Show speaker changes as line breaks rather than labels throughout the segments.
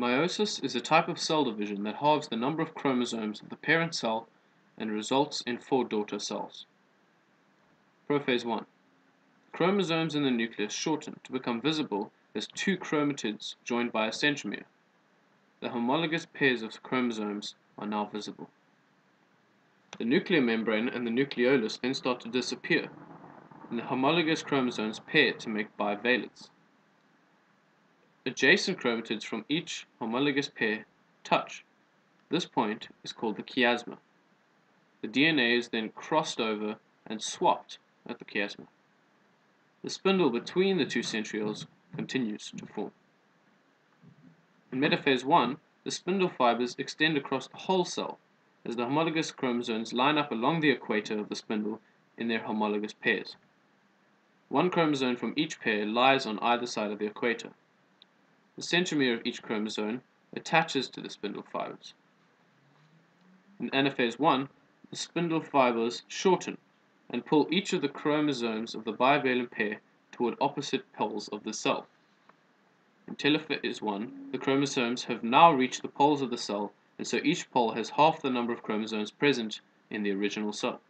Meiosis is a type of cell division that halves the number of chromosomes of the parent cell and results in four daughter cells. Prophase 1. Chromosomes in the nucleus shorten to become visible as two chromatids joined by a centromere. The homologous pairs of chromosomes are now visible. The nuclear membrane and the nucleolus then start to disappear, and the homologous chromosomes pair to make bivalents. Adjacent chromatids from each homologous pair touch. This point is called the chiasma. The DNA is then crossed over and swapped at the chiasma. The spindle between the two centrioles continues to form. In metaphase 1, the spindle fibers extend across the whole cell as the homologous chromosomes line up along the equator of the spindle in their homologous pairs. One chromosome from each pair lies on either side of the equator. The centromere of each chromosome attaches to the spindle fibers. In anaphase 1, the spindle fibers shorten and pull each of the chromosomes of the bivalent pair toward opposite poles of the cell. In telophase 1, the chromosomes have now reached the poles of the cell, and so each pole has half the number of chromosomes present in the original cell.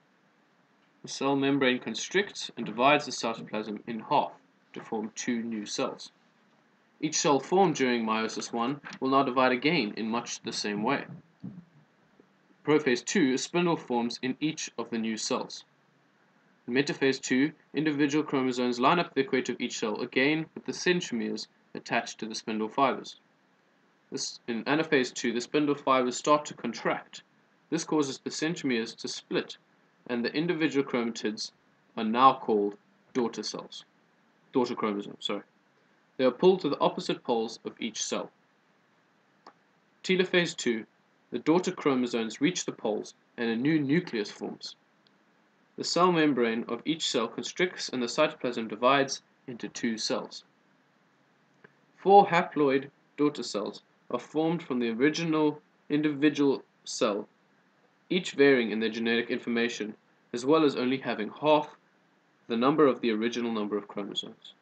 The cell membrane constricts and divides the cytoplasm in half to form two new cells. Each cell formed during meiosis 1 will now divide again in much the same way. Prophase 2, a spindle forms in each of the new cells. In metaphase 2, individual chromosomes line up the equator of each cell, again with the centromeres attached to the spindle fibers. This, in anaphase 2, the spindle fibers start to contract. This causes the centromeres to split, and the individual chromatids are now called daughter cells. Daughter chromosomes, sorry. They are pulled to the opposite poles of each cell. Telophase 2, the daughter chromosomes reach the poles and a new nucleus forms. The cell membrane of each cell constricts and the cytoplasm divides into two cells. Four haploid daughter cells are formed from the original individual cell, each varying in their genetic information, as well as only having half the number of the original number of chromosomes.